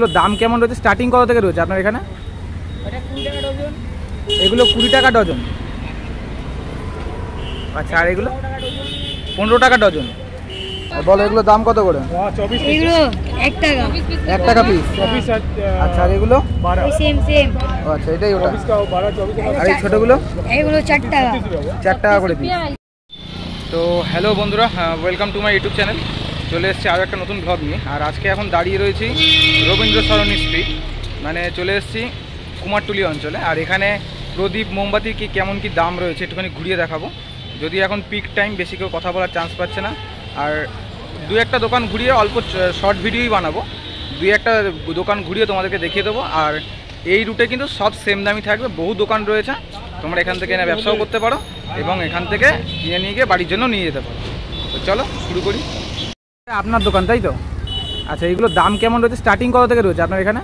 এগুলোর দাম কেমন রয়েছে? স্টার্টিং কত থেকে রয়েছে আপনার এখানে? এটা কুড়ি টাকা ডজন এগুলো কুড়ি টাকা ডজন। আচ্ছা আর এগুলো? পনেরো টাকা ডজন। বলো এগুলো দাম কত করে? এক টাকা। পিস আচ্ছা আর এগুলো? আচ্ছা এটাই ওটা। আর এই ছোটোগুলো? চার টাকা। চার টাকা করে পিস তো হ্যালো বন্ধুরা welcome to my YouTube channel চলে এসেছি আরও একটা নতুন ব্লগ নিয়ে। আর আজকে এখন দাঁড়িয়ে রয়েছি রবীন্দ্র সরণী স্ট্রিট মানে চলে এসেছি কুমারটুলি অঞ্চলে। আর এখানে প্রদীপ মোমবাতির কি কেমন কি দাম রয়েছে একটুখানি ঘুরিয়ে দেখাবো। যদি এখন পিক টাইম বেশি কেউ কথা বলার চান্স পাচ্ছে না। আর দু একটা দোকান ঘুরিয়ে অল্প শর্ট ভিডিওই বানাবো। দুই একটা দোকান ঘুরিয়ে তোমাদেরকে দেখিয়ে দেবো। আর এই রুটে কিন্তু সব সেম দামই থাকবে। বহু দোকান রয়েছে। তোমরা এখান থেকে এনে ব্যবসাও করতে পারো এবং এখান থেকে কিনে নিয়ে গিয়ে বাড়ির জন্য নিয়ে যেতে পারো। তো চলো, শুরু করি। আপনার দোকান তাই তো? আচ্ছা এগুলোর দাম কেমন রয়েছে? স্টার্টিং কত থেকে রয়েছে আপনার এখানে?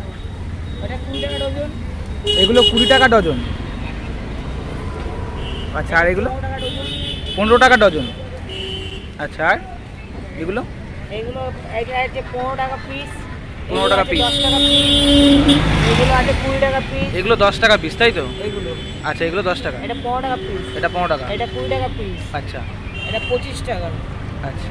এগুলো কুড়ি টাকা ডজন। আচ্ছা আর এগুলো? পনেরো টাকা ডজন। আচ্ছা আর এগুলো? এগুলো পনেরো টাকা পিস 15 টাকা পিস এগুলো আছে কুড়ি টাকা পিস এগুলো দশ টাকা পিস তাই তো? এগুলো। আচ্ছা এগুলো দশ টাকা। এটা পনেরো টাকা পিস এটা পনেরো টাকা। এটা কুড়ি টাকা পিস আচ্ছা। এটা পঁচিশ টাকা। আচ্ছা।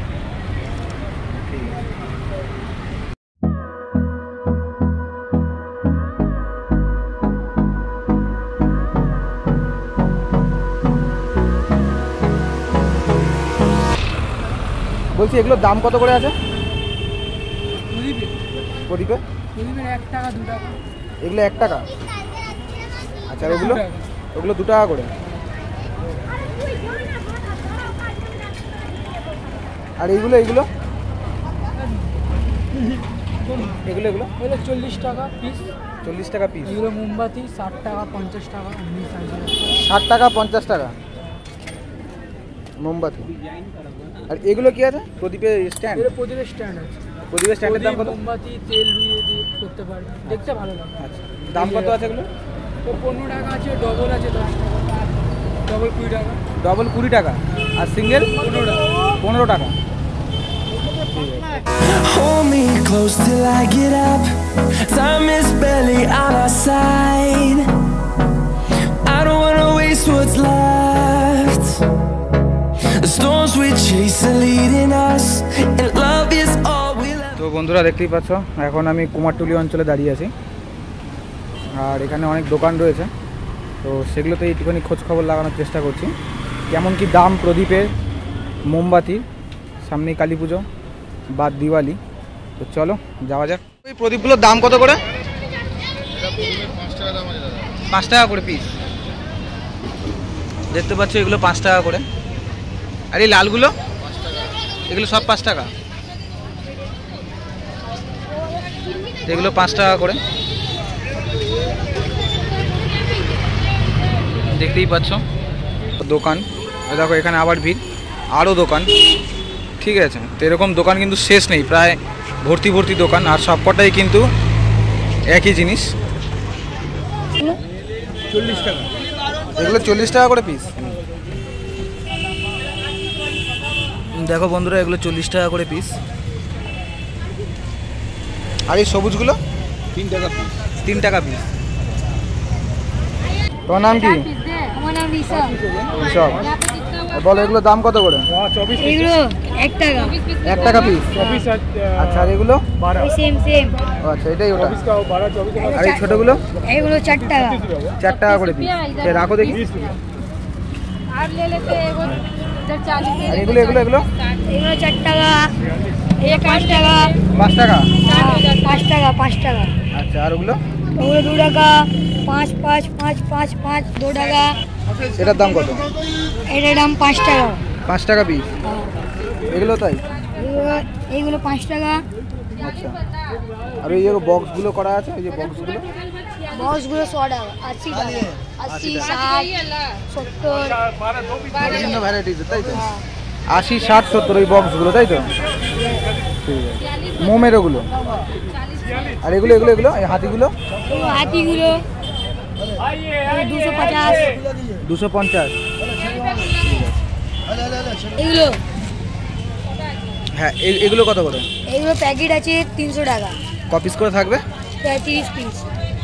বলছি এগুলোর দাম কত করে আছে? প্রদীপে এগুলো এক টাকা? আচ্ছা ওগুলো? ওগুলো দু টাকা করে? আর এইগুলো এইগুলো? এগুলো এগুলো? এগুলো চল্লিশ টাকা পিস চল্লিশ টাকা পিস এগুলো মোমবাতি ষাট টাকা পঞ্চাশ টাকা এমনি সাইজের ষাট টাকা পঞ্চাশ টাকা। মোমবাতি। আর এগুলো কি আছে? প্রদীপের স্ট্যান্ড এগুলো প্রদীপের স্ট্যান্ড আছে। প্রদীপের স্ট্যান্ডের দাম কত? মোমবাতি তেল রুইয়ে দিয়ে করতে পারবে। দেখতে ভালো লাগে। আচ্ছা। দাম কত আছে এগুলো? তো পনেরো টাকা আছে ডবল আছে দশ টাকা। ডবল কুড়ি টাকা। ডবল কুড়ি টাকা। আর সিঙ্গেল পনেরো টাকা। পনেরো টাকা। Hold me close till I get up. Time is barely on our side. I don't wanna waste what's left. The storms we chase are leading us, and love is all we'll ever. তো বন্ধুরা দেখতেই পাচ্ছ এখন আমি কুমারটুলি অঞ্চলে দাঁড়িয়ে আছি আর এখানে অনেক দোকান রয়েছে তো সেগুলোতে একটুখানি খোঁজ খবর লাগানোর চেষ্টা করছি কেমন কি দাম প্রদীপের মোমবাতি সামনে কালী পুজো বা দিওয়ালি তো চলো যাওয়া যাক। ওই প্রদীপগুলোর দাম কত করে? পাঁচ টাকা করে পিস দেখতে পাচ্ছ এগুলো পাঁচ টাকা করে। আর এই লালগুলো? এগুলো সব পাঁচ টাকা। এগুলো পাঁচ টাকা করে। দেখতেই পাচ্ছ। দোকান। দেখো এখানে আবার ভিড়। আরও দোকান। ঠিক আছে তো এরকম দোকান কিন্তু শেষ নেই। প্রায় ভর্তি ভর্তি দোকান আর সবকটাই কিন্তু একই জিনিস। চল্লিশ টাকা। এগুলো চল্লিশ টাকা করে পিস দেখো বন্ধুরা এগুলো চল্লিশ টাকা করে পিস আর এই সবুজগুলো? তিন টাকা পিস তিন টাকা পিস তোমার নাম কি? আমার নাম সব বলো এগুলো দাম কত করে? এগুলো এক টাকা। এক টাকা পিস আচ্ছা আর এগুলো? সেম সেম আচ্ছা এটাই ওটা। আর এই ছোটগুলো? এগুলো চার টাকা। চার টাকা করে পিস রাখো দেখি। আর এগুলো এগুলো এগুলো এগুলো? চার টাকা। এই পাঁচ টাকা। পাঁচ টাকা? পাঁচ টাকা পাঁচ টাকা। আচ্ছা আর ওগুলো? ওগুলো দু টাকা। পাঁচ পাঁচ পাঁচ পাঁচ পাঁচ দু টাকা। এটার দাম কত? এটার দাম পাঁচ টাকা। পাঁচ টাকা পিস এগুলো তাই? এইগুলো পাঁচ টাকা। আচ্ছা। আর ওই যে বক্সগুলো করা আছে? যে বক্সগুলো? বক্সগুলো টাকা আশি টাকা। আশি। ষাট সত্তর। বিভিন্ন ভ্যারাইটিস তাই তো? আশি ষাট সত্তর ওই বক্সগুলো তাই তো? ঠিক আছে। মোমের ওগুলো আর এগুলো এগুলো এগুলো? এই হাতিগুলো? হাতিগুলো। দুশো পঞ্চাশ। হ্যাঁ, দুশো পঞ্চাশ এগুলো কত করে? এগুলো প্যাকেট আছে তিনশো টাকা। করে থাকবে?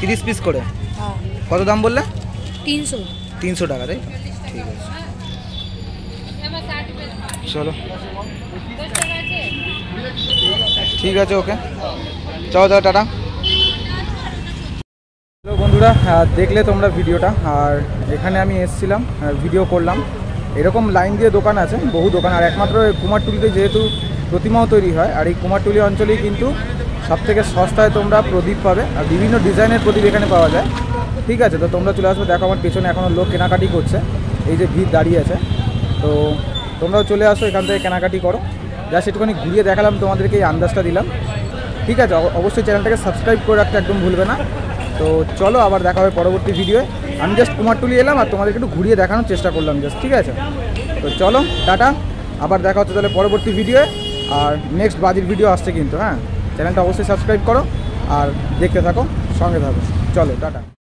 তিরিশ পিস করে? হ্যাঁ। কত দাম বললে? তিনশো। তিনশো টাকা তাই ঠিক আছে। চলো। ঠিক আছে ওকে। চলো তাহলে টাটা। বন্ধুরা দেখলে তোমরা ভিডিওটা। আর এখানে আমি এসেছিলাম ভিডিও করলাম। এরকম লাইন দিয়ে দোকান আছে, বহু দোকান। আর একমাত্র কুমারটুলিতে যেহেতু প্রতিমাও তৈরি হয়, আর এই কুমারটুলি অঞ্চলেই কিন্তু সবথেকে সস্তায় তোমরা প্রদীপ পাবে, আর বিভিন্ন ডিজাইনের প্রদীপ এখানে পাওয়া যায়। ঠিক আছে, তো তোমরা চলে আসবে, দেখো আমার পেছনে এখনও লোক কেনাকাটি করছে। এই যে ভিড় দাঁড়িয়ে আছে। তো তোমরাও চলে আসো, এখান থেকে কেনাকাটি করো। জাস্ট একটুখানি ঘুরিয়ে দেখালাম তোমাদেরকে, এই আন্দাজটা দিলাম। ঠিক আছে অব- অবশ্যই চ্যানেলটাকে সাবস্ক্রাইব করে রাখতে একদম ভুলবে না। তো চলো আবার দেখা হবে পরবর্তী ভিডিওয়ে আমি জাস্ট কুমারটুলি এলাম আর তোমাদেরকে একটু ঘুরিয়ে দেখানোর চেষ্টা করলাম জাস্ট ঠিক আছে? তো চলো, টাটা। আবার দেখা হচ্ছে তাহলে পরবর্তী ভিডিওয়ে আর নেক্সট বাজির ভিডিও আসছে কিন্তু হ্যাঁ? চ্যানেলটা অবশ্যই সাবস্ক্রাইব করো আর দেখতে থাকো, সঙ্গে থাকো। চলো, টাটা।